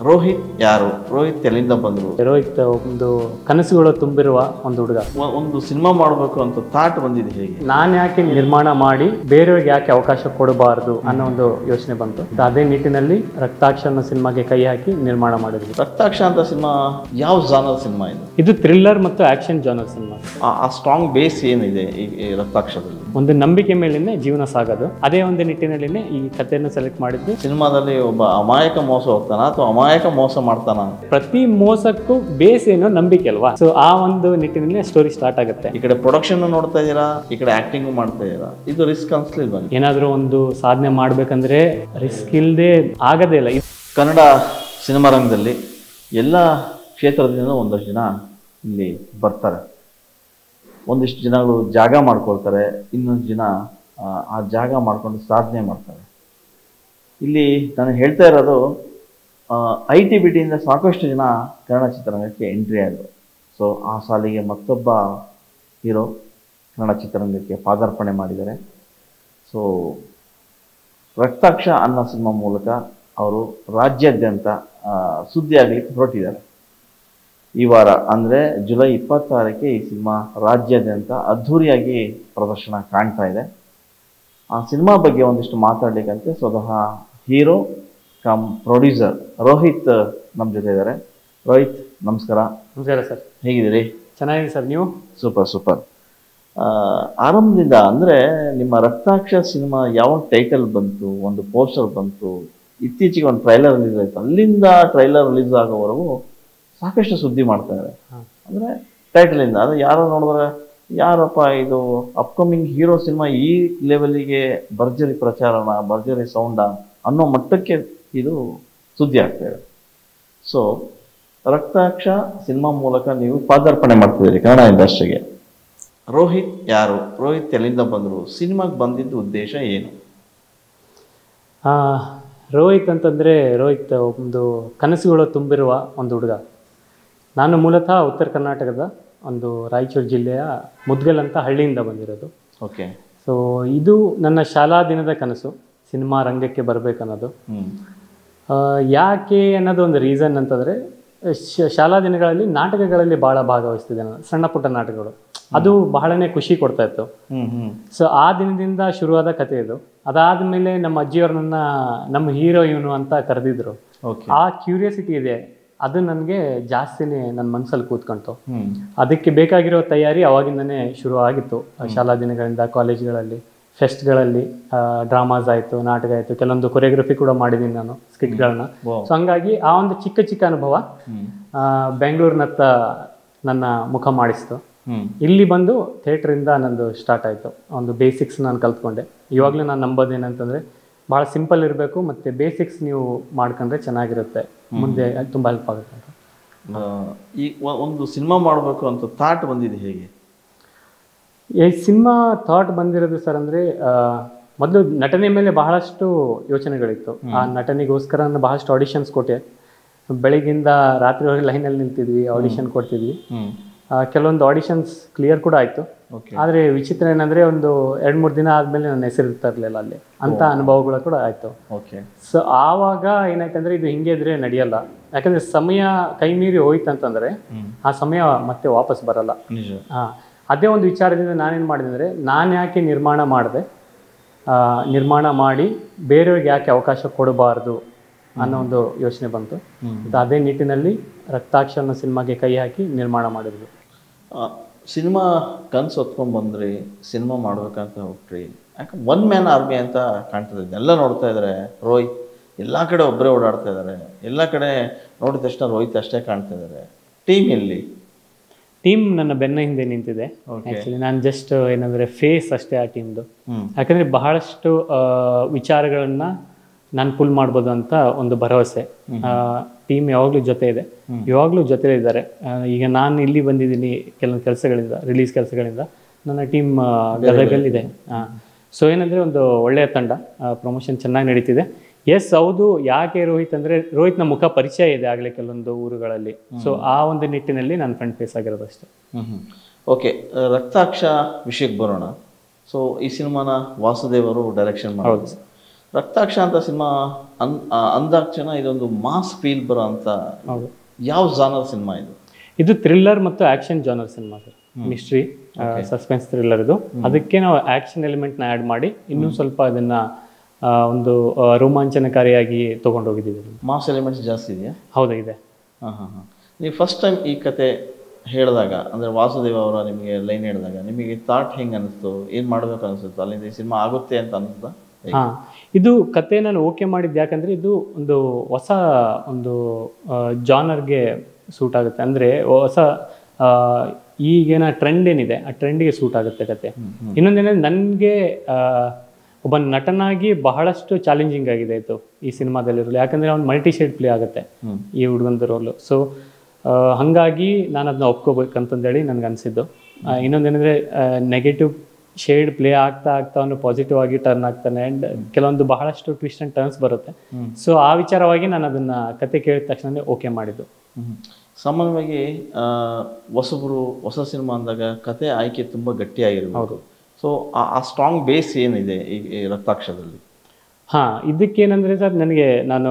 ರೋಹಿತ್ ಯಾರು? ರೋಹಿತ್ ಎಲ್ಲಿಂದ ಬಂದರು? ರೋಹಿತ್ ಒಂದು ಕನಸುಗಳು ತುಂಬಿರುವ ಒಂದು ಹುಡುಗ. ಒಂದು ಸಿನಿಮಾ ಮಾಡಬೇಕು ಅಂತ ಥಾಟ್ ಬಂದಿದೆ ಹೇಗೆ? ನಾನು ಯಾಕೆ ನಿರ್ಮಾಣ ಮಾಡಿ ಬೇರೆಯವ್ರಿಗೆ ಯಾಕೆ ಅವಕಾಶ ಕೊಡಬಾರದು ಅನ್ನೋ ಒಂದು ಯೋಚನೆ ಬಂತು. ಅದೇ ನಿಟ್ಟಿನಲ್ಲಿ ರಕ್ತಾಕ್ಷ ಅನ್ನೋ ಸಿನಿಮಾಗೆ ಕೈ ಹಾಕಿ ನಿರ್ಮಾಣ ಮಾಡಿದ್ವಿ. ರಕ್ತಾಕ್ಷ ಅಂತ ಸಿನಿಮಾ ಯಾವ ಜಾನರ್ ಸಿನಿಮಾ ಇದು? ಇದು ಥ್ರಿಲ್ಲರ್ ಮತ್ತು ಆಕ್ಷನ್ ಜಾನರ್ ಸಿನಿಮಾ. ಆ- ಸ್ಟ್ರಾಂಗ್ ಬೇಸ್ ಏನಿದೆ ಈ ಈ ರಕ್ತಾಕ್ಷದಲ್ಲಿ? ಒಂದು ನಂಬಿಕೆ ಮೇಲೆ ಜೀವನ ಸಾಗೋದು. ಅದೇ ಒಂದು ನಿಟ್ಟಿನಲ್ಲಿ ಈ ಕಥೆಯನ್ನು ಸೆಲೆಕ್ಟ್ ಮಾಡಿದ್ದು. ಸಿನಿಮಾದಲ್ಲಿ ಒಬ್ಬ ಅಮಾಯಕ ಮೋಸ ಹೋಗ್ತಾನ ಅಥವಾ ಅಮಾಯಕ ಮೋಸ ಮಾಡ್ತಾನ? ಪ್ರತಿ ಮೋಸಕ್ಕೂ ಬೇಸ್ ಏನೋ ನಂಬಿಕೆ ಅಲ್ವಾ? ಸೊ ಆ ಒಂದು ನಿಟ್ಟಿನಲ್ಲಿ ಸ್ಟೋರಿ ಸ್ಟಾರ್ಟ್ ಆಗುತ್ತೆ. ಈ ಕಡೆ ಪ್ರೊಡಕ್ಷನ್ ನೋಡ್ತಾ ಇದೀರಾ ಈ ಕಡೆ ಆಕ್ಟಿಂಗ್ ಮಾಡ್ತಾ ಇದೀರಾ ಇದು ರಿಸ್ಕ್ ಅನ್ಸ್ಲಿಲ್ವಾ ಏನಾದ್ರೂ ಏನಾದರೂ ಒಂದು ಸಾಧನೆ ಮಾಡ್ಬೇಕಂದ್ರೆ ರಿಸ್ಕ್ ಇಲ್ಲದೆ ಆಗದೇ ಇಲ್ಲ. ಕನ್ನಡ ಸಿನಿಮಾ ರಂಗದಲ್ಲಿ ಎಲ್ಲ ಕ್ಷೇತ್ರದಿಂದ ಒಂದಷ್ಟು ಜನ ಇಲ್ಲಿ ಬರ್ತಾರೆ. ಒಂದಿಷ್ಟು ಜನಗಳು ಜಾಗ ಮಾಡ್ಕೊಳ್ತಾರೆ ಇನ್ನೊಂದು ಜನ ಆ, ಜಾಗ ಮಾಡಿಕೊಂಡು ಸಾಧನೆ ಮಾಡ್ತಾರೆ. ಇಲ್ಲಿ ನಾನು ಹೇಳ್ತಾ ಇರೋದು ಐ ಟಿ ಬಿ ಟಿಯಿಂದ ಸಾಕಷ್ಟು ಜನ ಕನ್ನಡ ಚಿತ್ರರಂಗಕ್ಕೆ ಎಂಟ್ರಿ ಆದರು. ಸೊ ಆ ಸಾಲಿಗೆ ಮತ್ತೊಬ್ಬ ಹೀರೋ ಕನ್ನಡ ಚಿತ್ರರಂಗಕ್ಕೆ ಪಾದಾರ್ಪಣೆ ಮಾಡಿದ್ದಾರೆ. ಸೊ ರಕ್ತಾಕ್ಷ ಅನ್ನೋ ಸಿನಿಮಾ ಮೂಲಕ ಅವರು ರಾಜ್ಯಾದ್ಯಂತ ಸುದ್ದಿ ಆಗಲಿಕ್ಕೆ ಹೊರಟಿದ್ದಾರೆ. ಈ ವಾರ ಅಂದರೆ ಜುಲೈ ಇಪ್ಪತ್ತಾರಕ್ಕೆ ಈ ಸಿನಿಮಾ ರಾಜ್ಯಾದ್ಯಂತ ಅದ್ಧೂರಿಯಾಗಿ ಪ್ರದರ್ಶನ ಕಾಣ್ತಾ ಇದೆ. ಆ ಸಿನಿಮಾ ಬಗ್ಗೆ ಒಂದಿಷ್ಟು ಮಾತಾಡಲಿಕ್ಕಂತೆ ಸ್ವತಃ ಹೀರೋ ಕಮ್ ಪ್ರೊಡ್ಯೂಸರ್ ರೋಹಿತ್ ನಮ್ಮ ಜೊತೆ ಇದ್ದಾರೆ. ರೋಹಿತ್ ನಮಸ್ಕಾರ. ನಮಸ್ಕಾರ ಸರ್. ಹೇಗಿದ್ದೀರಿ? ಚೆನ್ನಾಗಿದೆ ಸರ್ ನೀವು? Super super. ಆರಂಭದಿಂದ ಅಂದರೆ ನಿಮ್ಮ ರಕ್ತಾಕ್ಷ ಸಿನಿಮಾ ಯಾವ ಟೈಟಲ್ ಬಂತು ಒಂದು ಪೋಸ್ಟರ್ ಬಂತು ಇತ್ತೀಚೆಗೆ ಒಂದು ಟ್ರೈಲರ್ ರಿಲೀಸ್ ಆಯಿತು ಅಲ್ಲಿಂದ ಟ್ರೈಲರ್ ರಿಲೀಸ್ ಆಗೋವರೆಗೂ ಸಾಕಷ್ಟು ಸುದ್ದಿ ಮಾಡ್ತಾರೆ. ಅಂದರೆ ಟೈಟಲಿಂದ ಅದು ಯಾರೋ ನೋಡಿದ್ರೆ ಯಾರಪ್ಪ ಇದು ಅಪ್ಕಮಿಂಗ್ ಹೀರೋ ಸಿನಿಮಾ ಈ ಲೆವೆಲಿಗೆ ಭರ್ಜರಿ ಪ್ರಚಾರನ ಭರ್ಜರಿ ಸೌಂಡ ಅನ್ನೋ ಮಟ್ಟಕ್ಕೆ ಇದು ಸುದ್ದಿ ಆಗ್ತಾ ಇದೆ. ಸೊ ರಕ್ತಾಕ್ಷ ಸಿನಿಮಾ ಮೂಲಕ ನೀವು ಪಾದಾರ್ಪಣೆ ಮಾಡ್ತಿದ್ದೀರಿ ಕನ್ನಡ ಇಂಡಸ್ಟ್ರಿಗೆ. ರೋಹಿತ್ ಯಾರು? ರೋಹಿತ್ ಎಲ್ಲಿಂದ ಬಂದರು? ಸಿನಿಮಾಗೆ ಬಂದಿದ್ದ ಉದ್ದೇಶ ಏನು? ರೋಹಿತ್ ಅಂತಂದರೆ ರೋಹಿತ್ ಒಂದು ಕನಸುಗಳು ತುಂಬಿರುವ ಒಂದು ಹುಡುಗ. ನಾನು ಮೂಲತಃ ಉತ್ತರ ಕರ್ನಾಟಕದ ಒಂದು ರಾಯಚೂರು ಜಿಲ್ಲೆಯ ಮುದ್ಗಲ್ ಅಂತ ಹಳ್ಳಿಯಿಂದ ಬಂದಿರೋದು. ಓಕೆ ಸೊ ಇದು ನನ್ನ ಶಾಲಾ ದಿನದ ಕನಸು ಸಿನಿಮಾ ರಂಗಕ್ಕೆ ಬರಬೇಕನ್ನೋದು ಯಾಕೆ ಅನ್ನೋದು ಒಂದು ರೀಸನ್ ಅಂತಂದರೆ ಶಾಲಾ ದಿನಗಳಲ್ಲಿ ನಾಟಕಗಳಲ್ಲಿ ಭಾಳ ಭಾಗವಹಿಸ್ತಿದ್ದೆ ನಾನು ಸಣ್ಣ ಪುಟ್ಟ ನಾಟಕಗಳು. ಅದು ಬಹಳನೇ ಖುಷಿ ಕೊಡ್ತಾ ಇತ್ತು. ಸೊ ಆ ದಿನದಿಂದ ಶುರುವಾದ ಕತೆ ಇದು. ಅದಾದ ಮೇಲೆ ನಮ್ಮ ಅಜ್ಜಿಯವ್ರನ್ನ ನಮ್ಮ ಹೀರೋ ಇವನು ಅಂತ ಕರೆದಿದ್ರು. ಓಕೆ ಆ ಕ್ಯೂರಿಯಾಸಿಟಿ ಇದೆ. ಅದು ನನಗೆ ಜಾಸ್ತಿನೇ ನನ್ನ ಮನಸ್ಸಲ್ಲಿ ಕೂತ್ಕೊಂತು ಅದಕ್ಕೆ ಬೇಕಾಗಿರೋ ತಯಾರಿ ಅವಾಗಿಂದನೇ ಶುರು ಆಗಿತ್ತು ಶಾಲಾ ದಿನಗಳಿಂದ ಕಾಲೇಜ್ಗಳಲ್ಲಿ ಫೆಸ್ಟ್ಗಳಲ್ಲಿ ಡ್ರಾಮಾಸ್ ಆಯಿತು ನಾಟಕ ಆಯಿತು ಕೆಲವೊಂದು ಕೊರಿಯೋಗ್ರಫಿ ಕೂಡ ಮಾಡಿದ್ದೀನಿ ನಾನು ಸ್ಕಿಟ್ಗಳನ್ನ. ಸೊ ಹಂಗಾಗಿ ಆ ಒಂದು ಚಿಕ್ಕ ಚಿಕ್ಕ ಅನುಭವ ಬೆಂಗಳೂರಿನತ್ತ ನನ್ನ ಮುಖ ಮಾಡಿಸ್ತು. ಇಲ್ಲಿ ಬಂದು ಥಿಯೇಟ್ರಿಂದ ನಂದು ಸ್ಟಾರ್ಟ್ ಆಯಿತು. ಒಂದು ಬೇಸಿಕ್ಸ್ ನಾನು ಕಲ್ತ್ಕೊಂಡೆ. ಇವಾಗಲೂ ನಾನು ನಂಬೋದೇನಂತಂದರೆ ಭಾಳ ಸಿಂಪಲ್ ಇರಬೇಕು ಮತ್ತು ಬೇಸಿಕ್ಸ್ ನೀವು ಮಾಡ್ಕೊಂಡ್ರೆ ಚೆನ್ನಾಗಿರುತ್ತೆ. ಮುಂದೆ ತುಂಬ ಹೆಲ್ಪ್ ಆಗುತ್ತೆ ಅಂತ. ಈ ಒಂದು ಸಿನಿಮಾ ಮಾಡಬೇಕು ಅಂತ ಥಾಟ್ ಬಂದಿದೆ ಹೇಗೆ? ಈ ಸಿನಿಮಾ ಥಾಟ್ ಬಂದಿರೋದು ಸರ್ ಅಂದರೆ ಮೊದಲು ನಟನೆ ಮೇಲೆ ಬಹಳಷ್ಟು ಯೋಚನೆಗಳಿತ್ತು. ಆ ನಟನೆಗೋಸ್ಕರ ನಾನು ಬಹಳಷ್ಟು ಆಡಿಷನ್ಸ್ ಕೊಟ್ಟೆ. ಬೆಳಗ್ಗಿಂದ ರಾತ್ರಿವರೆಗೆ ಲೈನಲ್ಲಿ ನಿಂತಿದ್ವಿ ಆಡಿಷನ್ ಕೊಡ್ತಿದ್ವಿ. ಕೆಲವೊಂದು ಆಡಿಷನ್ಸ್ ಕ್ಲಿಯರ್ ಕೂಡ ಆಯಿತು. ಆದರೆ ವಿಚಿತ್ರ ಏನಂದರೆ ಒಂದು ಎರಡು ಮೂರು ದಿನ ಆದಮೇಲೆ ನನ್ನ ಹೆಸರು ಇರ್ತಾ ಇರಲಿಲ್ಲ ಅಲ್ಲಿ. ಅಂತ ಅನುಭವಗಳು ಕೂಡ ಆಯಿತು. ಓಕೆ ಸೊ ಆವಾಗ ಏನಾಯ್ತಂದ್ರೆ ಇದು ಹಿಂಗೆ ಇದ್ರೆ ನಡೆಯಲ್ಲ. ಯಾಕಂದರೆ ಸಮಯ ಕೈ ಮೀರಿ ಹೋಯ್ತು ಅಂತಂದರೆ ಆ ಸಮಯ ಮತ್ತೆ ವಾಪಸ್ ಬರಲ್ಲ. ಹಾಂ ಅದೇ ಒಂದು ವಿಚಾರದಿಂದ ನಾನೇನು ಮಾಡಿದೆ ಅಂದರೆ ನಾನು ಯಾಕೆ ನಿರ್ಮಾಣ ಮಾಡಿದೆ? ನಿರ್ಮಾಣ ಮಾಡಿ ಬೇರೆಯವ್ರಿಗೆ ಯಾಕೆ ಅವಕಾಶ ಕೊಡಬಾರ್ದು ಅನ್ನೋ ಒಂದು ಯೋಚನೆ ಬಂತು. ಅದೇ ನಿಟ್ಟಿನಲ್ಲಿ ರಕ್ತಾಕ್ಷ ಅನ್ನೋ ಸಿನಿಮಾಗೆ ಕೈ ಹಾಕಿ ನಿರ್ಮಾಣ ಮಾಡಿದ್ವಿ. ಸಿನಿಮಾ ಕನ್ಸು ಹೊತ್ಕೊಂಡು ಬಂದ್ರಿ ಸಿನಿಮಾ ಮಾಡ್ಬೇಕಂತ ಹೋಗ್ರಿ. ಯಾಕೆ ಒನ್ ಮ್ಯಾನ್ ಆರ್ಮಿ ಅಂತ ಕಾಣ್ತದೆ. ಎಲ್ಲ ನೋಡ್ತಾ ಇದ್ದಾರೆ ರೋಹಿತ್. ಎಲ್ಲ ಕಡೆ ಒಬ್ಬರೇ ಓಡಾಡ್ತಾ ಇದ್ದಾರೆ ಎಲ್ಲ ಕಡೆ ನೋಡಿದ ತಕ್ಷಣ ರೋಹಿತ್ ಅಷ್ಟೇ ಕಾಣ್ತಾ ಇದ್ದಾರೆ ಟೀಮ್ ಎಲ್ಲಿ? ಟೀಮ್ ನನ್ನ ಬೆನ್ನ ಹಿಂದೆ ನಿಂತಿದೆ. ಆ್ಯಕ್ಚುಲಿ ನಾನು ಜಸ್ಟ್ ಏನಂದರೆ ಫೇಸ್ ಅಷ್ಟೇ ಆ ಟೀಮ್ದು ಯಾಕಂದರೆ ಬಹಳಷ್ಟು ವಿಚಾರಗಳನ್ನು ವಿಚಾರಗಳನ್ನ ನಾನು ಪುಲ್ ಮಾಡ್ಬೋದು ಅಂತ ಒಂದು ಭರವಸೆ. ಟೀಮ್ ಯಾವಾಗಲೂ ಜೊತೆ ಇದೆ. ಯಾವಾಗಲೂ ಜೊತೆ ಇದ್ದಾರೆ. ಈಗ ನಾನು ಇಲ್ಲಿ ಬಂದಿದ್ದೀನಿ ಕೆಲವೊಂದು ಕೆಲಸಗಳಿಂದ ರಿಲೀಸ್ ಕೆಲಸಗಳಿಂದ. ನನ್ನ ಟೀಮ್ ಗದಗಲ್ಲಿದೆ ಸೊ ಏನಂದರೆ ಒಂದು ಒಳ್ಳೆಯ ತಂಡ. ಪ್ರಮೋಷನ್ ಚೆನ್ನಾಗಿ ನಡೀತಿದೆ. ಎಸ್ ಹೌದು ಯಾಕೆ ರೋಹಿತ್ ಅಂದರೆ ರೋಹಿತ್ನ ಮುಖ ಪರಿಚಯ ಇದೆ ಆಗಲೇ ಕೆಲವೊಂದು ಊರುಗಳಲ್ಲಿ. ಸೊ ಆ ಒಂದು ನಿಟ್ಟಿನಲ್ಲಿ ನಾನು ಫ್ರೆಂಡ್ ಫೇಸ್ ಆಗಿರೋದು ಅಷ್ಟೇ. ಓಕೆ ರಕ್ತಾಕ್ಷ ವಿಷಯಕ್ಕೆ ಬರೋಣ. ಸೊ ಈ ಸಿನಿಮಾನ ವಾಸುದೇವರು ಡೈರೆಕ್ಷನ್ ಮಾಡೋದು ರಕ್ತಾಕ್ಷ ಅಂತ ಸಿನಿಮಾ ಅನ್ ಅಂದಾಕ್ಷಣ ಇದೊಂದು ಮಾಸ್ ಫೀಲ್ ಬರೋ ಅಂತ ಹೌದು. ಯಾವ ಜಾನರ್ ಸಿನಿಮಾ ಇದು? ಇದು ಥ್ರಿಲ್ಲರ್ ಮತ್ತು action genre cinema sir. Mystery suspense thriller ಇದು. ಅದಕ್ಕೆ ನಾವು ಆಕ್ಷನ್ ಎಲಿಮೆಂಟ್ನ ಆ್ಯಡ್ ಮಾಡಿ ಇನ್ನೂ ಸ್ವಲ್ಪ ಅದನ್ನ ಒಂದು ರೋಮಾಂಚನಕಾರಿಯಾಗಿ ತೊಗೊಂಡೋಗಿದ್ದೀವಿ ಮಾಸ್ ಎಲಿಮೆಂಟ್ಸ್ ಜಾಸ್ತಿ ಇದೆಯಾ? ಹೌದು ಇದೆ. ಹಾಂ ಹಾಂ ಹಾಂ. ನೀವು ಫಸ್ಟ್ ಟೈಮ್ ಈ ಕತೆ ಹೇಳಿದಾಗ ಅಂದರೆ ವಾಸುದೇವ ಅವರ ನಿಮಗೆ ಲೈನ್ ಹೇಳಿದಾಗ ನಿಮಗೆ ಥಾಟ್ ಹೆಂಗೆ ಅನಿಸ್ತು? ಏನು ಮಾಡಬೇಕು ಅನಿಸ್ತು? ಅಲ್ಲಿಂದ ಈ ಸಿನಿಮಾ ಆಗುತ್ತೆ ಅಂತ ಅನಿಸ್ತಾ? ಹಾ. ಇದು ಕತೆ ನಾನು ಓಕೆ ಮಾಡಿದ್ದು ಯಾಕಂದ್ರೆ ಇದು ಒಂದು ಹೊಸ ಒಂದು ಜಾನರ್ಗೆ ಸೂಟ್ ಆಗುತ್ತೆ. ಅಂದ್ರೆ ಹೊಸ ಈಗಿನ ಟ್ರೆಂಡ್ ಏನಿದೆ ಆ ಟ್ರೆಂಡ್ಗೆ ಸೂಟ್ ಆಗುತ್ತೆ ಕತೆ ಇನ್ನೊಂದೇನಂದ್ರೆ ನನಗೆ ಒಬ್ಬ ನಟನಾಗಿ ಬಹಳಷ್ಟು ಚಾಲೆಂಜಿಂಗ್ ಆಗಿದೆ ಇದು ಈ ಸಿನಿಮಾದಲ್ಲಿ ರೋಲ್ ಯಾಕಂದ್ರೆ ಅವ್ನು ಮಲ್ಟಿ ಶೇಡ್ ಪ್ಲೇ ಆಗುತ್ತೆ ಈ ಹುಡುಗಂದು ರೋಲು ಸೊ ಹಾಗಾಗಿ ನಾನು ಅದನ್ನ ಒಪ್ಕೋಬೇಕಂತಂದೇಳಿ ನನಗೆ ಅನಿಸಿದ್ದು ಇನ್ನೊಂದೇನೆಂದರೆ ನೆಗೆಟಿವ್ ಶೇಡ್ ಪ್ಲೇ ಆಗ್ತಾ ಆಗ್ತಾ ಅವನು ಪಾಸಿಟಿವ್ ಆಗಿ ಟರ್ನ್ ಆಗ್ತಾನೆ ಆ್ಯಂಡ್ ಕೆಲವೊಂದು ಬಹಳಷ್ಟು ಟ್ವಿಸ್ಟ್ ಅಂಡ್ ಟರ್ನ್ಸ್ ಬರುತ್ತೆ. ಸೊ ಆ ವಿಚಾರವಾಗಿ ನಾನು ಅದನ್ನ ಕತೆ ಕೇಳಿದ ತಕ್ಷಣ ಓಕೆ ಮಾಡಿದ್ದು. ಸಾಮಾನ್ಯವಾಗಿ ಹೊಸಬರು ಹೊಸ ಸಿನಿಮಾ ಅಂದಾಗ ಕತೆ ಆಯ್ಕೆ ತುಂಬ ಗಟ್ಟಿಯಾಗಿರ್ಬೋದು ಸೊ ಆ ಸ್ಟ್ರಾಂಗ್ ಬೇಸ್ ಏನಿದೆ ಈ ಈ ರಕ್ತಾಕ್ಷದಲ್ಲಿ ಹಾ ಇದಕ್ಕೇನಂದ್ರೆ ಸರ್ ನನಗೆ ನಾನು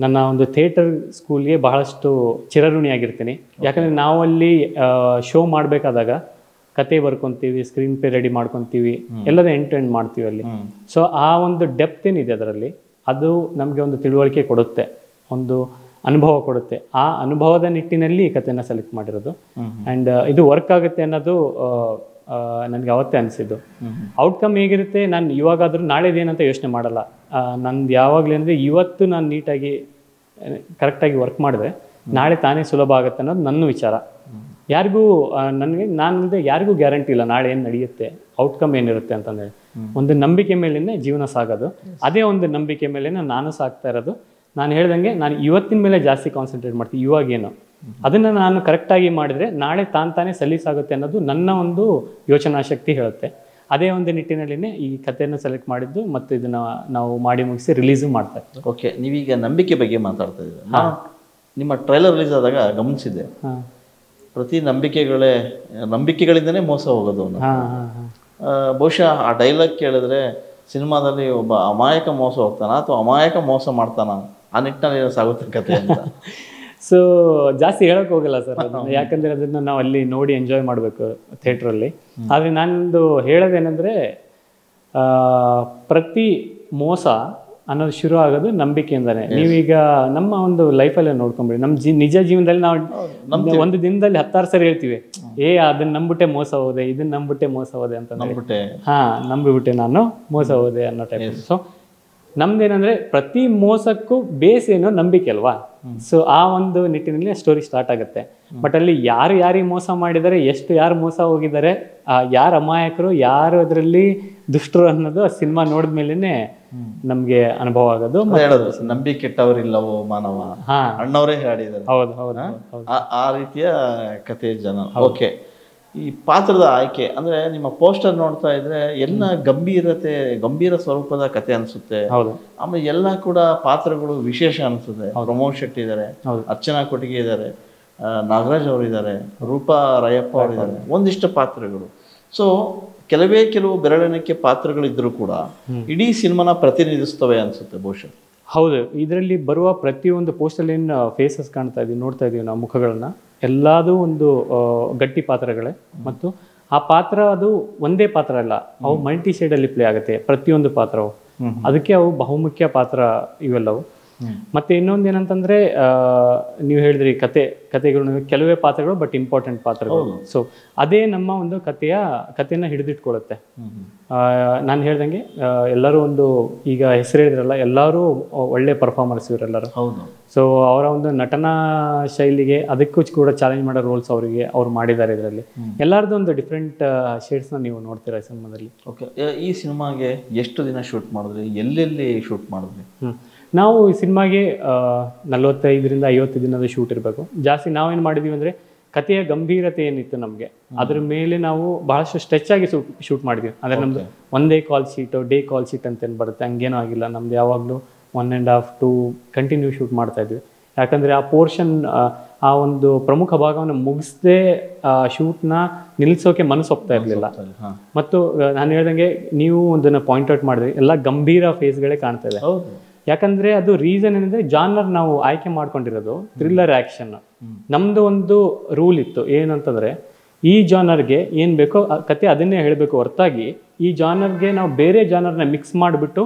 ನನ್ನ ಒಂದು ಥಿಯೇಟರ್ ಸ್ಕೂಲ್ಗೆ ಬಹಳಷ್ಟು ಚಿರಋಣಿಯಾಗಿರ್ತೀನಿ. ಯಾಕಂದ್ರೆ ನಾವಲ್ಲಿ ಶೋ ಮಾಡಬೇಕಾದಾಗ ಕತೆ ಬರ್ಕೊಂತೀವಿ ಸ್ಕ್ರೀನ್ ಪೇ ರೆಡಿ ಮಾಡ್ಕೊಂತೀವಿ ಎಲ್ಲದ ಎಂಟು ಎಂಡ್ ಮಾಡ್ತೀವಿ ಅಲ್ಲಿ. ಸೊ ಆ ಒಂದು ಡೆಪ್ತ್ ಏನಿದೆ ಅದರಲ್ಲಿ ಅದು ನಮಗೆ ಒಂದು ತಿಳುವಳಿಕೆ ಕೊಡುತ್ತೆ ಒಂದು ಅನುಭವ ಕೊಡುತ್ತೆ. ಆ ಅನುಭವದ ನಿಟ್ಟಿನಲ್ಲಿ ಈ ಕಥೆನ ಸೆಲೆಕ್ಟ್ ಮಾಡಿರೋದು. ಆ್ಯಂಡ್ ಇದು ವರ್ಕ್ ಆಗುತ್ತೆ ಅನ್ನೋದು ನನಗೆ ಅವತ್ತೇ ಅನಿಸಿದ್ದು. ಔಟ್ಕಮ್ ಹೇಗಿರುತ್ತೆ ನಾನು ಇವಾಗಾದರೂ ನಾಳೆದೇನಂತ ಯೋಚನೆ ಮಾಡಲ್ಲ. ನಂದು ಯಾವಾಗಲೂ ಅಂದರೆ ಇವತ್ತು ನಾನು ನೀಟಾಗಿ ಕರೆಕ್ಟಾಗಿ ವರ್ಕ್ ಮಾಡಿದೆ ನಾಳೆ ತಾನೇ ಸುಲಭ ಆಗುತ್ತೆ ಅನ್ನೋದು ನನ್ನ ವಿಚಾರ. ಯಾರಿಗೂ ನನಗೆ ನಾನು ಯಾರಿಗೂ ಗ್ಯಾರಂಟಿ ಇಲ್ಲ ನಾಳೆ ಏನು ನಡೆಯುತ್ತೆ ಔಟ್ಕಮ್ ಏನಿರುತ್ತೆ ಅಂತಂದೇಳಿ ಒಂದು ನಂಬಿಕೆ ಮೇಲೇನೆ ಜೀವನ ಸಾಗೋದು. ಅದೇ ಒಂದು ನಂಬಿಕೆ ಮೇಲೆ ನಾನು ಸಾಕ್ತಾ ಇರೋದು. ನಾನು ಹೇಳ್ದಂಗೆ ನಾನು ಇವತ್ತಿನ ಮೇಲೆ ಜಾಸ್ತಿ ಕಾನ್ಸಂಟ್ರೇಟ್ ಮಾಡ್ತೀನಿ ಇವಾಗೇನು ಅದನ್ನು ನಾನು ಕರೆಕ್ಟಾಗಿ ಮಾಡಿದರೆ ನಾಳೆ ತಾನು ತಾನೇ ಸಲೀಸಾಗುತ್ತೆ ಅನ್ನೋದು ನನ್ನ ಒಂದು ಯೋಚನಾ ಶಕ್ತಿ ಹೇಳುತ್ತೆ. ಅದೇ ಒಂದು ನಿಟ್ಟಿನಲ್ಲಿನೇ ಈ ಕಥೆಯನ್ನು ಸೆಲೆಕ್ಟ್ ಮಾಡಿದ್ದು ಮತ್ತು ಇದನ್ನು ನಾವು ಮಾಡಿ ಮುಗಿಸಿ ರಿಲೀಸು ಮಾಡ್ತಾ ಇರ್ತೀವಿ ಓಕೆ ನೀವೀಗ ನಂಬಿಕೆ ಬಗ್ಗೆ ಮಾತಾಡ್ತಾ ಇದ್ದೀವಿ ನಿಮ್ಮ ಟ್ರೈಲರ್ ರಿಲೀಸ್ ಆದಾಗ ಗಮನಿಸಿದ್ದೆ. ಹಾಂ. ಪ್ರತಿ ನಂಬಿಕೆಗಳೇ ನಂಬಿಕೆಗಳಿಂದನೇ ಮೋಸ ಹೋಗೋದು ಅವನು. ಬಹುಶಃ ಆ ಡೈಲಾಗ್ ಕೇಳಿದ್ರೆ ಸಿನಿಮಾದಲ್ಲಿ ಒಬ್ಬ ಅಮಾಯಕ ಮೋಸ ಹೋಗ್ತಾನ ಅಥವಾ ಅಮಾಯಕ ಮೋಸ ಮಾಡ್ತಾನ ಆ ನಿಟ್ಟಿನಲ್ಲಿ ಸಾಗುತ್ತೆ ಕತೆ ಅಂತ? ಸೊ ಜಾಸ್ತಿ ಹೇಳಕ್ ಹೋಗಲ್ಲ ಸರ್ ಯಾಕಂದ್ರೆ ಅದನ್ನ ನಾವು ಅಲ್ಲಿ ನೋಡಿ ಎಂಜಾಯ್ ಮಾಡಬೇಕು ಥಿಯೇಟ್ರಲ್ಲಿ ಆದ್ರೆ ನಂದು ಹೇಳೋದೇನೆಂದ್ರೆ ಆ, ಪ್ರತಿ ಮೋಸ ಅನ್ನೋದು ಶುರು ಆಗೋದು ನಂಬಿಕೆಯಿಂದಾನೆ. ನೀವೀಗ ನಮ್ಮ ಒಂದು ಲೈಫಲ್ಲೇ ನೋಡ್ಕೊಂಬಿಡಿ. ನಮ್ಮ ಜಿ ನಿಜ ಜೀವನದಲ್ಲಿ ನಾವು ಒಂದು ದಿನದಲ್ಲಿ ಹತ್ತಾರು ಸರಿ ಹೇಳ್ತೀವಿ. ಏ ಅದನ್ನ ನಂಬಿಟ್ಟೆ ಮೋಸ ಹೋದೆ ಇದನ್ನ ನಂಬಿಟ್ಟೆ ಮೋಸ ಹೋದೆ ಅಂತ ಹಾ ನಂಬಿಬಿಟ್ಟೆ ನಾನು ಮೋಸ ಹೋದೆ ಅನ್ನೋ ಟೈಪ್ ಸೊ ನಮ್ದೇನಂದ್ರೆ ಪ್ರತಿ ಮೋಸಕ್ಕೂ ಬೇಸ್ ಏನೋ ನಂಬಿಕೆ ಅಲ್ವಾ? ಸೊ ಆ ಒಂದು ನಿಟ್ಟಿನಲ್ಲಿ ಸ್ಟೋರಿ ಸ್ಟಾರ್ಟ್ ಆಗುತ್ತೆ. ಬಟ್ ಅಲ್ಲಿ ಯಾರು ಯಾರಿಗೆ ಮೋಸ ಮಾಡಿದ್ದಾರೆ ಎಷ್ಟು ಯಾರು ಮೋಸ ಹೋಗಿದ್ದಾರೆ ಆ ಯಾರು ಅಮಾಯಕರು ಯಾರು ಅದರಲ್ಲಿ ದುಷ್ಟರು ಅನ್ನೋದು ಆ ಸಿನಿಮಾ ನೋಡಿದ್ಮೇಲೆನೆ ನಮ್ಗೆ ಅನುಭವ ಆಗೋದು ಹೇಳೋದು ನಂಬಿಕೆ ಕೆಟ್ಟವರಿಲ್ಲವೋ ಮಾನವ? ಅಣ್ಣವರೇ ಹೇಳಿದ್ದಾರೆ. ಹೌದು ಹೌದು ಆ- ರೀತಿಯ ಕತೆ ಜನ. ಓಕೆ ಈ ಪಾತ್ರದ ಆಯ್ಕೆ ಅಂದ್ರೆ ನಿಮ್ಮ ಪೋಸ್ಟರ್ ನೋಡ್ತಾ ಇದ್ರೆ ಎಲ್ಲ ಗಂಭೀರತೆ ಗಂಭೀರ ಸ್ವರೂಪದ ಕತೆ ಅನ್ಸುತ್ತೆ. ಹೌದು. ಆಮೇಲೆ ಎಲ್ಲ ಕೂಡ ಪಾತ್ರಗಳು ವಿಶೇಷ ಅನ್ಸುತ್ತೆ. ಪ್ರಮೋದ್ ಶೆಟ್ಟಿ ಇದ್ದಾರೆ. ಅರ್ಚನಾ ಕೊಟ್ಟಿಗೆ ಇದ್ದಾರೆ. ನಾಗರಾಜ್ ಅವರಿದ್ದಾರೆ ರೂಪಾ ರಾಯಪ್ಪ ಅವರಿದ್ದಾರೆ ಒಂದಿಷ್ಟು ಪಾತ್ರಗಳು. ಸೊ ಕೆಲವೇ ಕೆಲವು ಬೆರಳೆಣಿಕೆ ಪಾತ್ರಗಳಿದ್ರೂ ಕೂಡ ಇಡೀ ಸಿನಿಮಾನ ಪ್ರತಿನಿಧಿಸ್ತವೆ ಅನ್ಸುತ್ತೆ ಬಹುಶಃ. ಹೌದು ಇದರಲ್ಲಿ ಬರುವ ಪ್ರತಿಯೊಂದು ಪೋಸ್ಟಲ್ಲಿ ಏನು ಫೇಸಸ್ ಕಾಣ್ತಾ ಇದೀವಿ ನೋಡ್ತಾ ಇದೀವಿ ನಾವು ಮುಖಗಳನ್ನ. ಎಲ್ಲದೂ ಒಂದು ಗಟ್ಟಿ ಪಾತ್ರಗಳೇ. ಮತ್ತು ಆ ಪಾತ್ರ ಅದು ಒಂದೇ ಪಾತ್ರ ಅಲ್ಲ ಅವು ಮಲ್ಟಿ ಸೈಡಲ್ಲಿ ಪ್ಲೇ ಆಗುತ್ತೆ ಪ್ರತಿಯೊಂದು ಪಾತ್ರವು. ಅದಕ್ಕೆ ಅವು ಬಹುಮುಖ್ಯ ಪಾತ್ರ ಇವೆಲ್ಲವು. ಮತ್ತೆ ಇನ್ನೊಂದು ಏನಂತಂದ್ರೆ ನೀವು ಹೇಳಿದ್ರಿ ಕತೆ ಕತೆಗಳು ಕೆಲವೇ ಪಾತ್ರಗಳು ಬಟ್ ಇಂಪಾರ್ಟೆಂಟ್ ಪಾತ್ರಗಳು. ಸೊ ಅದೇ ನಮ್ಮ ಒಂದು ಕಥೆಯ ಕಥೆನ ಹಿಡಿದಿಟ್ಕೊಳ್ಳುತ್ತೆ ನಾನು ಹೇಳ್ದಂಗೆ ಎಲ್ಲರೂ ಒಂದು ಈಗ ಹೆಸರು ಹೇಳಿದ್ರಲ್ಲ ಎಲ್ಲರೂ ಒಳ್ಳೆ ಪರ್ಫಾರ್ಮರ್ಸ್ ಇವರೆಲ್ಲರೂ. ಹೌದು. ಸೊ ಅವರ ಒಂದು ನಟನಾ ಶೈಲಿಗೆ ಅದಕ್ಕೂ ಕೂಡ ಚಾಲೆಂಜ್ ಮಾಡೋ ರೋಲ್ಸ್ ಅವರಿಗೆ ಅವ್ರು ಮಾಡಿದ್ದಾರೆ ಇದರಲ್ಲಿ. ಎಲ್ಲರದ್ದು ಒಂದು ಡಿಫ್ರೆಂಟ್ ಶೇಡ್ಸ್ನ ನೀವು ನೋಡ್ತೀರಾ ಈ ಸಿನಿಮಾದಲ್ಲಿ ಓಕೆ ಈ ಸಿನಿಮಾಗೆ ಎಷ್ಟು ದಿನ ಶೂಟ್ ಮಾಡಿದ್ರಿ? ಎಲ್ಲೆಲ್ಲಿ ಶೂಟ್ ಮಾಡಿದ್ರಿ. ನಾವು ಈ ಸಿನಿಮಾಗೆ ನಲವತ್ತೈದರಿಂದ ಐವತ್ತು ದಿನದ ಶೂಟ್ ಇರಬೇಕು. ಜಾಸ್ತಿ ನಾವೇನು ಮಾಡಿದೀವಿ ಅಂದರೆ ಕಥೆಯ ಗಂಭೀರತೆ ಏನಿತ್ತು ನಮಗೆ ಅದ್ರ ಮೇಲೆ ನಾವು ಬಹಳಷ್ಟು ಸ್ಟ್ರೆಚ್ ಆಗಿ ಶೂಟ್ ಮಾಡಿದ್ವಿ. ಅಂದರೆ ನಮ್ದು ಒಂದೇ call sheet day call sheet ಅಂತ ಏನು ಬರುತ್ತೆ. ಹಂಗೇನೂ ಆಗಿಲ್ಲ. ನಮ್ದು ಯಾವಾಗಲೂ one and half to continue shoot ಮಾಡ್ತಾ ಇದ್ವಿ. ಯಾಕಂದ್ರೆ ಆ ಪೋರ್ಷನ್ ಆ ಒಂದು ಪ್ರಮುಖ ಭಾಗವನ್ನು ಮುಗಿಸದೆ ಶೂಟ್ನ ನಿಲ್ಲಿಸೋಕೆ ಮನಸ್ಸು ಹೋಗ್ತಾ ಇರಲಿಲ್ಲ. ಮತ್ತು ನಾನು ಹೇಳ್ದಂಗೆ ನೀವು ಒಂದನ್ನು ಪಾಯಿಂಟ್ ಔಟ್ ಮಾಡಿದ್ರಿ. ಎಲ್ಲ ಗಂಭೀರ ಫೇಸ್ಗಳೇ ಕಾಣ್ತಾ ಇದೆ. ಯಾಕಂದ್ರೆ ಅದು ರೀಸನ್ ಏನಂದ್ರೆ ಜಾನರ್ ನಾವು ಆಯ್ಕೆ ಮಾಡ್ಕೊಂಡಿರೋದು ಥ್ರಿಲ್ಲರ್ ಆಕ್ಷನ್ ನಮ್ದು ಒಂದು ರೂಲ್ ಇತ್ತು ಏನಂತಂದ್ರೆ ಈ ಜಾನರ್ಗೆ ಏನ್ ಬೇಕೋ ಕತೆ ಅದನ್ನೇ ಹೇಳಬೇಕು ಹೊರತಾಗಿ ಈ ಜಾನರ್ಗೆ ನಾವು ಬೇರೆ ಜಾನರ್ನ ಮಿಕ್ಸ್ ಮಾಡಿಬಿಟ್ಟು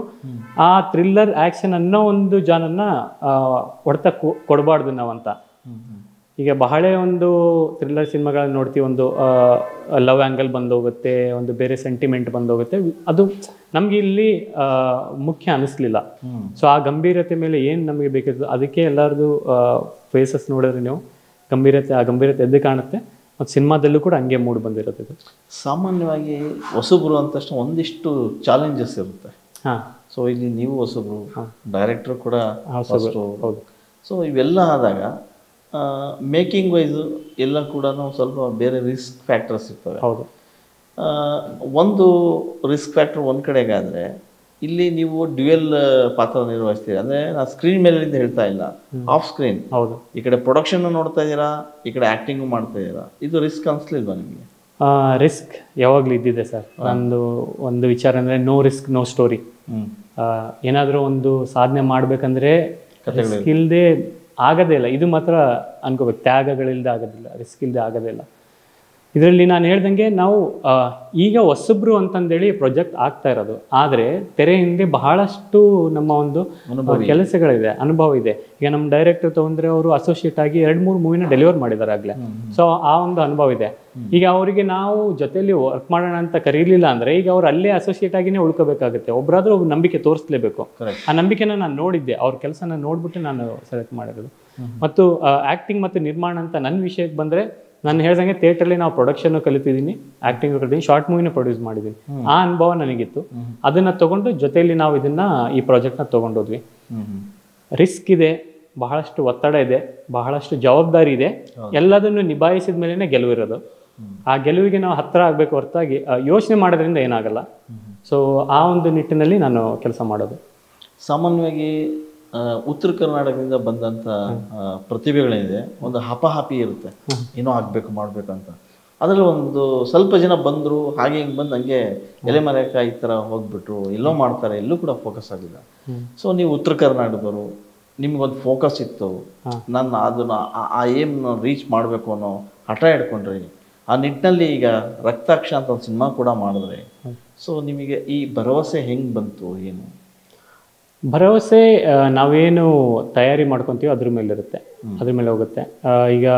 ಆ ಥ್ರಿಲ್ಲರ್ ಆಕ್ಷನ್ ಅನ್ನೋ ಒಂದು ಜಾನರ್ನ ಹೊಡೆತ ಕೊಡಬಾರ್ದು ನಾವಂತ. ಈಗ ಬಹಳ ಒಂದು ಥ್ರಿಲ್ಲರ್ ಸಿನಿಮಾಗಳನ್ನ ನೋಡ್ತೀವಿ. ಒಂದು ಲವ್ ಆ್ಯಂಗಲ್ ಬಂದೋಗುತ್ತೆ ಒಂದು ಬೇರೆ ಸೆಂಟಿಮೆಂಟ್ ಬಂದೋಗುತ್ತೆ. ಅದು ನಮ್ಗೆ ಇಲ್ಲಿ ಮುಖ್ಯ ಅನಿಸ್ಲಿಲ್ಲ. ಸೊ ಆ ಗಂಭೀರತೆ ಮೇಲೆ ಏನು ನಮಗೆ ಬೇಕಿತ್ತು ಅದಕ್ಕೆ ಎಲ್ಲರದು ಫೇಸಸ್ ನೋಡಿದ್ರೆ ನೀವು ಗಂಭೀರತೆ ಆ ಗಂಭೀರತೆ ಎದ್ದು ಕಾಣುತ್ತೆ. ಮತ್ತು ಸಿನಿಮಾದಲ್ಲೂ ಕೂಡ ಹಂಗೆ ಮೂಡ್ ಬಂದಿರುತ್ತೆ ಇದು. ಸಾಮಾನ್ಯವಾಗಿ ಹೊಸಬ್ರು ಅಂದ ತಕ್ಷಣ ಒಂದಿಷ್ಟು ಚಾಲೆಂಜಸ್ ಇರುತ್ತೆ. ಹಾಂ. ಸೊ ಇಲ್ಲಿ ನೀವು ಹೊಸಬ್ರು ಡೈರೆಕ್ಟರ್ ಕೂಡ ಸೊ ಇವೆಲ್ಲ ಆದಾಗ ಮೇಕಿಂಗ್ ವೈಸು ಎಲ್ಲ ಕೂಡ ಸ್ವಲ್ಪ ಬೇರೆ ರಿಸ್ಕ್ ಫ್ಯಾಕ್ಟರ್ಸ್ ಇರ್ತವೆ. ಹೌದು. ಒಂದು ರಿಸ್ಕ್ ಫ್ಯಾಕ್ಟರ್ ಒಂದು ಕಡೆಗಾದರೆ ಇಲ್ಲಿ ನೀವು ಡ್ಯುಯಲ್ ಪಾತ್ರ ನಿರ್ವಹಿಸ್ತೀರಿ. ಅಂದರೆ ನಾನು ಸ್ಕ್ರೀನ್ ಮೇಲಿಂದ ಹೇಳ್ತಾ ಇಲ್ಲ. ಆಫ್ ಸ್ಕ್ರೀನ್ ಹೌದು. ಈ ಕಡೆ ಪ್ರೊಡಕ್ಷನ್ ನೋಡ್ತಾ ಇದ್ದೀರಾ? ಈ ಕಡೆ ಆ್ಯಕ್ಟಿಂಗು ಮಾಡ್ತಾ ಇದ್ದೀರಾ? ಇದು ರಿಸ್ಕ್ ಅನಿಸ್ಲಿಲ್ವಾ ನಿಮಗೆ? ರಿಸ್ಕ್ ಯಾವಾಗಲೂ ಇದ್ದಿದೆ ಸರ್. ನಂದು ಒಂದು ವಿಚಾರ ಅಂದರೆ ನೋ ರಿಸ್ಕ್ ನೋ ಸ್ಟೋರಿ ಏನಾದರೂ ಒಂದು ಸಾಧನೆ ಮಾಡಬೇಕಂದ್ರೆ ಇಲ್ಲದೆ ಆಗದೇ ಇಲ್ಲ. ಇದು ಮಾತ್ರ ಅನ್ಕೋಬೇಕು. ತ್ಯಾಗಗಳಿಲ್ಲದೆ ಆಗೋದಿಲ್ಲ ರಿಸ್ಕ್ ಇಲ್ಲದೆ ಆಗೋದೇ ಇಲ್ಲ. ಇದರಲ್ಲಿ ನಾನು ಹೇಳ್ದಂಗೆ ನಾವು ಈಗ ಹೊಸಬ್ರು ಅಂತಂದೇಳಿ ಪ್ರೊಜೆಕ್ಟ್ ಆಗ್ತಾ ಇರೋದು. ಆದರೆ ತೆರೆ ಹಿಂದೆ ಬಹಳಷ್ಟು ನಮ್ಮ ಒಂದು ಕೆಲಸಗಳಿದೆ ಅನುಭವ ಇದೆ. ಈಗ ನಮ್ಮ ಡೈರೆಕ್ಟರ್ ತಗೊಂಡ್ರೆ ಅವರು ಅಸೋಸಿಯೇಟ್ ಆಗಿ ಎರಡು ಮೂರು ಮೂವಿನ ಡೆಲಿವರ್ ಮಾಡಿದ್ದಾರೆ ಆಗಲೇ. ಸೊ ಆ ಒಂದು ಅನುಭವ ಇದೆ. ಈಗ ಅವರಿಗೆ ನಾವು ಜೊತೆಯಲ್ಲಿ ವರ್ಕ್ ಮಾಡೋಣ ಅಂತ ಕರೀಲಿಲ್ಲ ಅಂದ್ರೆ ಈಗ ಅವ್ರು ಅಲ್ಲೇ ಅಸೋಸಿಯೇಟ್ ಆಗಿನೇ ಉಳ್ಕೋಬೇಕಾಗುತ್ತೆ. ಒಬ್ಬರಾದ್ರೂ ಒಬ್ಬ ನಂಬಿಕೆ ತೋರಿಸ್ಲೇಬೇಕು. ಆ ನಂಬಿಕೆನ ನಾನು ನೋಡಿದ್ದೆ. ಅವ್ರ ಕೆಲಸನ ನೋಡ್ಬಿಟ್ಟು ನಾನು ಸೆಲೆಕ್ಟ್ ಮಾಡಿರೋದು. ಮತ್ತು ಆಕ್ಟಿಂಗ್ ಮತ್ತು ನಿರ್ಮಾಣ ಅಂತ ನನ್ನ ವಿಷಯಕ್ಕೆ ಬಂದ್ರೆ ನಾನು ಹೇಳ್ದಂಗೆ ಥಿಯೇಟ್ರಲ್ಲಿ ನಾವು ಪ್ರೊಡಕ್ಷನ್ ಕಲಿತಿದ್ದೀನಿ ಆಕ್ಟಿಂಗ್ ಕಲಿತೀನಿ ಶಾರ್ಟ್ ಮೂವಿನ ಪ್ರೊಡ್ಯೂಸ್ ಮಾಡಿದ್ದೀನಿ. ಆ ಅನುಭವ ನನಗಿತ್ತು. ಅದನ್ನ ತಗೊಂಡು ಜೊತೆಯಲ್ಲಿ ನಾವು ಇದನ್ನ ಈ ಪ್ರಾಜೆಕ್ಟ್ನ ತಗೊಂಡೋದ್ವಿ. ರಿಸ್ಕ್ ಇದೆ ಬಹಳಷ್ಟು ಒತ್ತಡ ಇದೆ ಬಹಳಷ್ಟು ಜವಾಬ್ದಾರಿ ಇದೆ. ಎಲ್ಲದನ್ನು ನಿಭಾಯಿಸಿದ ಮೇಲೆನೆ ಗೆಲುವಿರೋದು ಆ ಗೆಲುವಿಗೆ ನಾವು ಹತ್ರ ಆಗಬೇಕು ಹೊರತಾಗಿ ಯೋಚನೆ ಮಾಡೋದ್ರಿಂದ ಏನಾಗಲ್ಲ. ಸೊ ಆ ಒಂದು ನಿಟ್ಟಿನಲ್ಲಿ ನಾನು ಕೆಲಸ ಮಾಡೋದು. ಸಾಮಾನ್ಯವಾಗಿ ಉತ್ತರ ಕರ್ನಾಟಕದಿಂದ ಬಂದಂತ ಪ್ರತಿಭೆಗಳೇನಿದೆ ಒಂದು ಹಪಹಪಿ ಇರುತ್ತೆ. ಏನೋ ಆಗಬೇಕು ಮಾಡ್ಬೇಕಂತ ಅದ್ರಲ್ಲಿ ಅದರಲ್ಲಿ ಒಂದು ಸ್ವಲ್ಪ ಜನ ಬಂದರು ಹಾಗೆ ಹಿಂಗೆ ಬಂದು ಹಂಗೆ ಎಲೆ ಈ ಥರ ಹೋಗ್ಬಿಟ್ರು ಎಲ್ಲೋ ಮಾಡ್ತಾರೆ ಎಲ್ಲೂ ಕೂಡ ಫೋಕಸ್ ಆಗಿಲ್ಲ. ಸೊ ನೀವು ಉತ್ತರ ಕರ್ನಾಟಕದವರು ನಿಮ್ಗೊಂದು ಫೋಕಸ್ ಇತ್ತು. ನನ್ನ ಅದನ್ನ ಆ- ಏಮ್ನ ಏಮ್ ರೀಚ್ ಮಾಡಬೇಕು ಅನ್ನೋ ಹಠ ಹಿಡ್ಕೊಂಡ್ರಿ. ಆ ನಿಟ್ಟಿನಲ್ಲಿ ಈಗ ರಕ್ತಾಕ್ಷ ಅಂತ ಒಂದು ಸಿನಿಮಾ ಕೂಡ ಮಾಡಿದ್ರೆ. ಸೊ ನಿಮಗೆ ಈ ಭರವಸೆ ಹೆಂಗೆ ಬಂತು ಏನು? ಭರವಸೆ ನಾವೇನು ತಯಾರಿ ಮಾಡ್ಕೊತೀವೋ ಅದ್ರ ಮೇಲೆ ಇರುತ್ತೆ. ಅದ್ರ ಮೇಲೆ ಹೋಗುತ್ತೆ. ಈಗ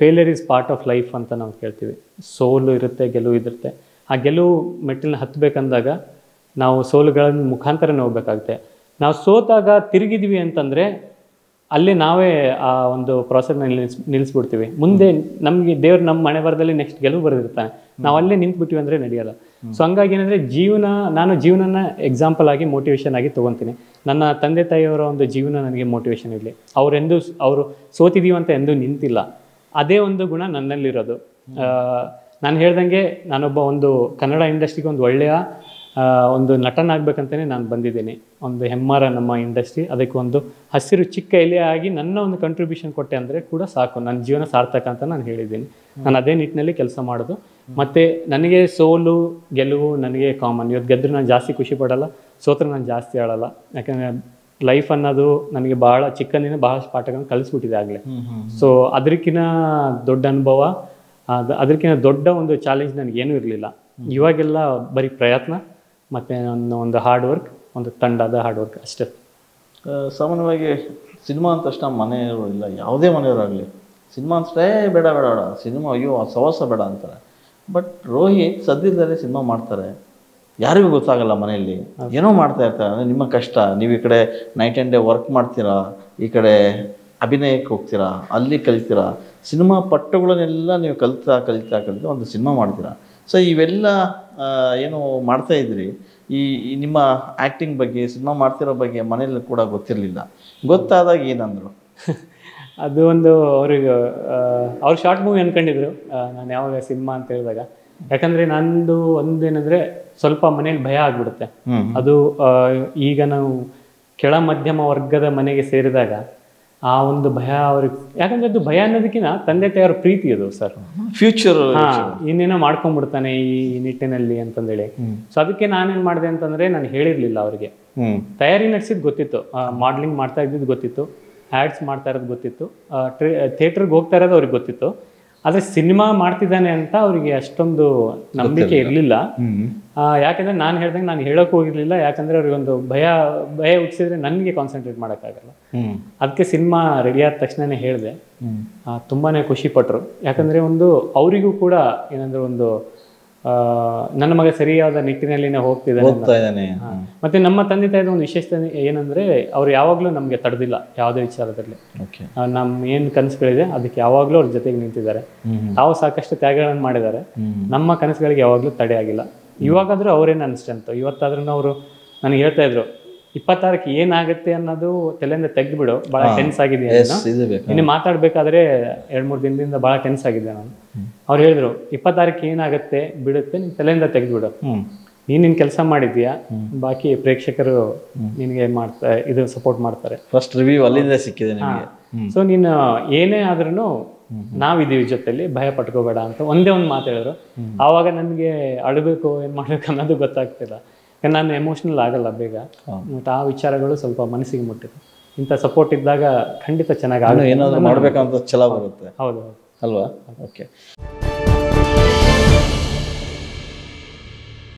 failure is part of life ಅಂತ ನಾವು ಕೇಳ್ತೀವಿ. ಸೋಲು ಇರುತ್ತೆ ಗೆಲುವು ಇರುತ್ತೆ. ಆ ಗೆಲುವು ಮೆಟ್ಟಿಲನ್ನ ಹತ್ತಬೇಕಂದಾಗ ನಾವು ಸೋಲುಗಳನ್ನ ಮುಖಾಂತರನೇ ಹೋಗ್ಬೇಕಾಗುತ್ತೆ. ನಾವು ಸೋತಾಗ ತಿರುಗಿದ್ವಿ ಅಂತಂದ್ರೆ ಅಲ್ಲೇ ನಾವೇ ಆ ಒಂದು ಪ್ರಾಸೆಸ್ನ ನಿಲ್ಸ್ ನಿಲ್ಲಿಸ್ಬಿಡ್ತೀವಿ ಮುಂದೆ ನಮಗೆ ದೇವ್ರು ನಮ್ಮ ಮನೆ ಬರದಲ್ಲಿ ನೆಕ್ಸ್ಟ್ ಗೆಲುವು ಬರೆದಿರ್ತಾನೆ. ನಾವು ಅಲ್ಲೇ ನಿಂತ್ಬಿಟ್ಟಿವಿ ಅಂದ್ರೆ ನಡೆಯಲ್ಲ. ಸೊ ಹಂಗಾಗಿ ಏನಂದ್ರೆ ಜೀವನ ನಾನು ಜೀವನನ ಎಕ್ಸಾಂಪಲ್ ಆಗಿ ಮೋಟಿವೇಶನ್ ಆಗಿ ತಗೊಂತೀನಿ. ನನ್ನ ತಂದೆ ತಾಯಿಯವರ ಒಂದು ಜೀವನ ನನಗೆ ಮೋಟಿವೇಶನ್ ಇರಲಿ. ಅವರೆಂದು ಅವರು ಸೋತಿದೀವಿ ಅಂತ ಎಂದೂ ನಿಂತಿಲ್ಲ. ಅದೇ ಒಂದು ಗುಣ ನನ್ನಲ್ಲಿರೋದು. ನಾನು ಹೇಳ್ದಂಗೆ ನಾನೊಬ್ಬ ಒಂದು ಕನ್ನಡ ಇಂಡಸ್ಟ್ರಿಗೆ ಒಂದು ಒಳ್ಳೆಯ ಒಂದು ನಟನಾಗಬೇಕಂತಲೇ ನಾನು ಬಂದಿದ್ದೀನಿ. ಒಂದು ಹೆಮ್ಮಾರ ನಮ್ಮ ಇಂಡಸ್ಟ್ರಿ ಅದಕ್ಕೆ ಒಂದು ಹಸಿರು ಚಿಕ್ಕ ಎಲೆ ಆಗಿ ನನ್ನ ಒಂದು ಕಂಟ್ರಿಬ್ಯೂಷನ್ ಕೊಟ್ಟೆ ಅಂದರೆ ಕೂಡ ಸಾಕು. ನನ್ನ ಜೀವನ ಸಾರ್ಥಕ ಅಂತ ನಾನು ಹೇಳಿದ್ದೀನಿ. ನಾನು ಅದೇ ನಿಟ್ಟಿನಲ್ಲಿ ಕೆಲಸ ಮಾಡೋದು. ಮತ್ತು ನನಗೆ ಸೋಲು ಗೆಲುವು ನನಗೆ ಕಾಮನ್ ಇವತ್ತು ಗೆದ್ದರೆ ನಾನು ಜಾಸ್ತಿ ಖುಷಿ ಪಡಲ್ಲ ಸೋತ್ರೆ ನಾನು ಜಾಸ್ತಿ ಆಡಲ್ಲ ಯಾಕಂದರೆ ಲೈಫ್ ಅನ್ನೋದು ನನಗೆ ಬಹಳ ಚಿಕ್ಕಂದಿನ ಬಹಳಷ್ಟು ಪಾಠಗಳನ್ನು ಕಲಿಸ್ಬಿಟ್ಟಿದೆ ಆಗಲೇ. ಸೊ ಅದಕ್ಕಿಂತ ದೊಡ್ಡ ಅನುಭವ ಅದು ಅದಕ್ಕಿಂತ ದೊಡ್ಡ ಒಂದು ಚಾಲೆಂಜ್ ನನಗೇನೂ ಇರಲಿಲ್ಲ. ಇವಾಗೆಲ್ಲ ಬರೀ ಪ್ರಯತ್ನ ಮತ್ತು ಒಂದು ಒಂದು ಹಾರ್ಡ್ ವರ್ಕ್ ಒಂದು ತಂಡದ ಹಾರ್ಡ್ ವರ್ಕ್ ಅಷ್ಟೇ. ಸಾಮಾನ್ಯವಾಗಿ ಸಿನಿಮಾ ಅಂತ ತಕ್ಷಣ ಮನೆಯವರು ಇಲ್ಲ ಯಾವುದೇ ಮನೆಯವರಾಗಲಿ. ಸಿನಿಮಾ ಅನ್ಸ್ರೆ ಬೇಡ ಬೇಡ ಬೇಡ. ಸಿನಿಮಾ ಅಯ್ಯೋ ಆ ಸವಾಸ ಬೇಡ ಅಂತಾರೆ. ಬಟ್ ರೋಹಿತ್ ಸದ್ಯದಲ್ಲೇ ಸಿನಿಮಾ ಮಾಡ್ತಾರೆ. ಯಾರಿಗೂ ಗೊತ್ತಾಗಲ್ಲ ಮನೆಯಲ್ಲಿ. ಏನೋ ಮಾಡ್ತಾ ಇರ್ತಾರೆ ಅಂದರೆ ನಿಮ್ಮ ಕಷ್ಟ. ನೀವು ಈ ಕಡೆ ನೈಟ್ ಆ್ಯಂಡ್ ಡೇ ವರ್ಕ್ ಮಾಡ್ತೀರಾ? ಈ ಕಡೆ ಅಭಿನಯಕ್ಕೆ ಹೋಗ್ತೀರಾ? ಅಲ್ಲಿ ಕಲಿತೀರಾ? ಸಿನಿಮಾ ಪಟ್ಟುಗಳನ್ನೆಲ್ಲ ನೀವು ಕಲಿತಾ ಕಲಿತಾ ಕಲಿತಾ ಒಂದು ಸಿನಿಮಾ ಮಾಡ್ತೀರಾ? ಸೊ ಇವೆಲ್ಲ ಏನು ಮಾಡ್ತಾ ಇದ್ರಿ? ಈ ಈ ನಿಮ್ಮ ಆ್ಯಕ್ಟಿಂಗ್ ಬಗ್ಗೆ ಸಿನಿಮಾ ಮಾಡ್ತಿರೋ ಬಗ್ಗೆ ಮನೇಲಿ ಕೂಡ ಗೊತ್ತಿರಲಿಲ್ಲ. ಗೊತ್ತಾದಾಗ ಏನಂದ್ರು? ಅದು ಒಂದು ಅವ್ರಿಗೆ ಅವ್ರು ಶಾರ್ಟ್ ಮೂವಿ ಅಂದ್ಕೊಂಡಿದ್ರು ನಾನು ಯಾವಾಗ ಸಿನಿಮಾ ಅಂತ ಹೇಳಿದಾಗ. ಯಾಕಂದರೆ ನಂದು ಒಂದೇನಂದರೆ ಸ್ವಲ್ಪ ಮನೇಲಿ ಭಯ ಆಗ್ಬಿಡುತ್ತೆ. ಅದು ಈಗ ನಾವು ಕೆಳ ಮಧ್ಯಮ ವರ್ಗದ ಮನೆಗೆ ಸೇರಿದಾಗ ಆ ಒಂದು ಭಯ ಅವ್ರಿಗೆ ಯಾಕಂದ್ರೆ ಅದು ಭಯ ಅನ್ನೋದಕ್ಕಿಂತ ತಂದೆ ತಾಯಿಯವ್ರ ಪ್ರೀತಿ ಅದು ಸರ್. ಫ್ಯೂಚರ್ ಹಾ ಇನ್ನೇನೋ ಮಾಡ್ಕೊಂಡ್ಬಿಡ್ತಾನೆ ಈ ನಿಟ್ಟಿನಲ್ಲಿ ಅಂತಂದೇಳಿ. ಸೊ ಅದಕ್ಕೆ ನಾನೇನ್ ಮಾಡಿದೆ ಅಂತಂದ್ರೆ ನಾನು ಹೇಳಿರ್ಲಿಲ್ಲ ಅವ್ರಿಗೆ. ತಯಾರಿ ನಡೆಸಿದ್ ಗೊತ್ತಿತ್ತು. ಮಾಡ್ಲಿಂಗ್ ಮಾಡ್ತಾ ಇದ್ದಿದ್ದು ಗೊತ್ತಿತ್ತು. ಆ್ಯಡ್ಸ್ ಮಾಡ್ತಾ ಇರೋದು ಗೊತ್ತಿತ್ತು. ಥಿಯೇಟ್ರಿಗೆ ಹೋಗ್ತಾ ಇರೋದು ಅವ್ರಿಗೆ ಗೊತ್ತಿತ್ತು. ಆದರೆ ಸಿನಿಮಾ ಮಾಡ್ತಿದ್ದಾನೆ ಅಂತ ಅವರಿಗೆ ಅಷ್ಟೊಂದು ನಂಬಿಕೆ ಇರಲಿಲ್ಲ. ಯಾಕಂದ್ರೆ ನಾನು ಹೇಳ್ದಂಗೆ ನಾನು ಹೇಳೋಕೆ ಹೋಗಿರ್ಲಿಲ್ಲ ಯಾಕಂದ್ರೆ ಅವ್ರಿಗೆ ಒಂದು ಭಯ ಭಯ ಹುಟ್ಟಿಸಿದ್ರೆ ನನಗೆ ಕಾನ್ಸಂಟ್ರೇಟ್ ಮಾಡೋಕ್ಕಾಗಲ್ಲ. ಆಗಲ್ಲ ಅದಕ್ಕೆ ಸಿನಿಮಾ ರೆಡಿ ಆದ ತಕ್ಷಣನೇ ಹೇಳಿದೆ. ತುಂಬಾನೇ ಖುಷಿ ಪಟ್ರು. ಯಾಕಂದ್ರೆ ಒಂದು ಅವರಿಗೂ ಕೂಡ ಏನಂದ್ರೆ ಒಂದು ನನ್ನ ಮಗ ಸರಿಯಾದ ನಿಟ್ಟಿನಲ್ಲಿ ಹೋಗ್ತಿದ್ದಾನೆ ಹೋಗ್ತಾ ಇದ್ದಾನೆ. ಮತ್ತೆ ನಮ್ಮ ತಂದೆ ತಾಯಿದ ಒಂದು ವಿಶೇಷತೆ ಏನಂದ್ರೆ ಅವ್ರು ಯಾವಾಗ್ಲೂ ನಮ್ಗೆ ತಡೆದಿಲ್ಲ ಯಾವುದೇ ವಿಚಾರದಲ್ಲಿ. ನಮ್ ಏನ್ ಕನಸುಗಳಿದೆ ಅದಕ್ಕೆ ಯಾವಾಗ್ಲೂ ಅವ್ರ ಜೊತೆಗೆ ನಿಂತಿದ್ದಾರೆ. ತಾವು ಸಾಕಷ್ಟು ತ್ಯಾಗಗಳನ್ನು ಮಾಡಿದ್ದಾರೆ. ನಮ್ಮ ಕನಸುಗಳಿಗೆ ಯಾವಾಗ್ಲೂ ತಡೆ ಆಗಿಲ್ಲ. ಇವಾಗಾದ್ರೂ ಅವರೇ ನನ್ನ ಸ್ಟ್ರೆಂತ್ ಇವತ್ತಾದ್ರೂ ಅವರು ನನಗೆ ಹೇಳ್ತಾ ಇದ್ರು ಇಪ್ಪತ್ತಾರಕ್ಕೆ ಏನಾಗುತ್ತೆ ಅನ್ನೋದು ತಲೆಯಿಂದ ತೆಗೆದ್ಬಿಡು. ಭಾಳ ಟೆನ್ಸ್ ಆಗಿದೆ ಎಸ್ ಇದು ಬೇಕು? ಇನ್ನು ಮಾತಾಡ್ಬೇಕಾದ್ರೆ ಎರಡ್ ಮೂರು ದಿನದಿಂದ ಬಹಳ ಟೆನ್ಸ್ ಆಗಿದೆ ನಾನು. ಅವ್ರು ಹೇಳಿದ್ರು ಇಪ್ಪತ್ತಾರಕ್ಕೆ ಏನಾಗುತ್ತೆ ಬಿಡುತ್ತೆ ನಿನ್ ತಲೆಯಿಂದ ತೆಗೆದ್ಬಿಡು. ನೀನ್ ನಿನ್ ಕೆಲಸ ಮಾಡಿದ್ಯಾ? ಬಾಕಿ ಪ್ರೇಕ್ಷಕರು ನಿನ್ಗೆ ಮಾಡ್ತಾ ಇದು ಸಪೋರ್ಟ್ ಮಾಡ್ತಾರೆ. ಫಸ್ಟ್ ರಿವ್ಯೂ ಅಲ್ಲಿಂದ ಸಿಕ್ಕಿದೆ ಸೊ ನೀನು ಏನೇ ಆದ್ರೂ ನಾವಿದೀವಿ ಜೊತೆಲಿ ಭಯ ಪಟ್ಕೋಬೇಡ ಅಂತ ಒಂದೇ ಒಂದು ಮಾತು ಹೇಳಿದ್ರು. ಆವಾಗ ನನ್ಗೆ ಅಳಬೇಕು ಏನ್ ಮಾಡ್ಬೇಕು ಅನ್ನೋದು ಗೊತ್ತಾಗ್ತಿಲ್ಲ. ನಾನು ಎಮೋಷನಲ್ ಆಗಲ್ಲ ಬೇಗ. ಮತ್ತೆ ಆ ವಿಚಾರಗಳು ಸ್ವಲ್ಪ ಮನಸ್ಸಿಗೆ ಮುಟ್ಟಿದೆ. ಇಂಥ ಸಪೋರ್ಟ್ ಇದ್ದಾಗ ಖಂಡಿತ ಚೆನ್ನಾಗಿ ಏನಾದರೂ ಮಾಡ್ಬೇಕಂತ ಛಲ ಬರುತ್ತೆ. ಹೌದು ಹೌದು. ಅಲ್ವಾ? ಓಕೆ